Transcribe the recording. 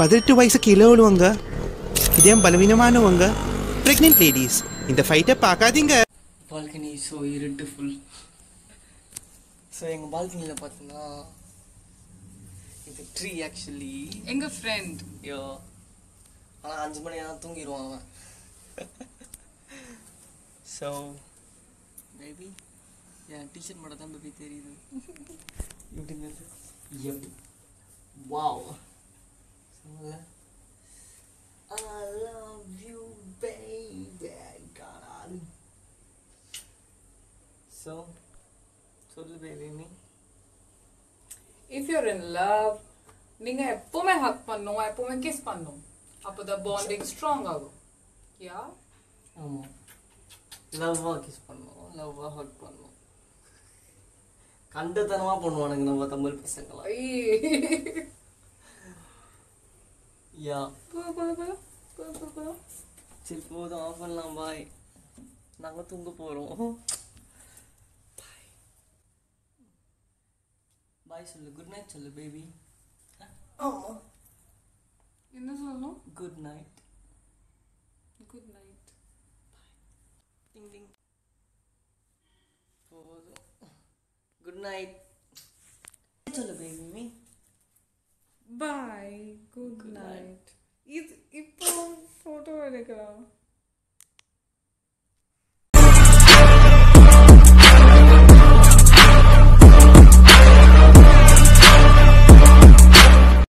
பதினெட்டு வயசு கீழே உள்ளவங்க இதயம் பலவீனமானவங்க. பிரெக்னென்ட் லேடிஸ் இந்த ஃபைட்டை பார்க்காதீங்க. பால்கனி ஸோ இருட்டு ஃபுல் ஸோ எங்கள் பால்கனியில் பார்த்தீங்கன்னா இது ட்ரீ ஆக்சுவலி எங்க ஃப்ரெண்ட் ஐயோ ஆனால் அஞ்சு மணி நேரம் தூங்கிடுவான் அவன். ஸோ பேபி என் டீஷர்ட் மட்டும் தான் பேபி தெரியுது. எப்படிங்க எப் வாவ் ஸோ சொல்லு பேபி நீ இஃப் யூர் இன் லவ் நீங்க எப்பவுமே ஹக் பண்ணும் எப்பவுமே கிஸ் பண்ணும். அப்போதான் பாண்டிங் ஸ்ட்ராங் ஆகும். யா ஆமாம் லவ்வாக கிஸ் பண்ணுவோம் லவ்வாக ஹக் பண்ணுவோம். கண்டத்தனமாக பண்ணுவானுங்க நம்ம தமிழ் பசங்களாம் யா சரி போதும் ஆஃப் பண்ணலாம் பாய் நாங்கள் தூங்க போகிறோம் பாய் சொல்லு. குட் நைட் சொல்லு பேபி ஆமாம் என்ன சொல்லணும்? Good night good night ding ding போதும். குட் நைட் சொல்லு பேபி பாய் குட் நைட் இது இப்போ ஃபோட்டோ எடுக்கலாம்.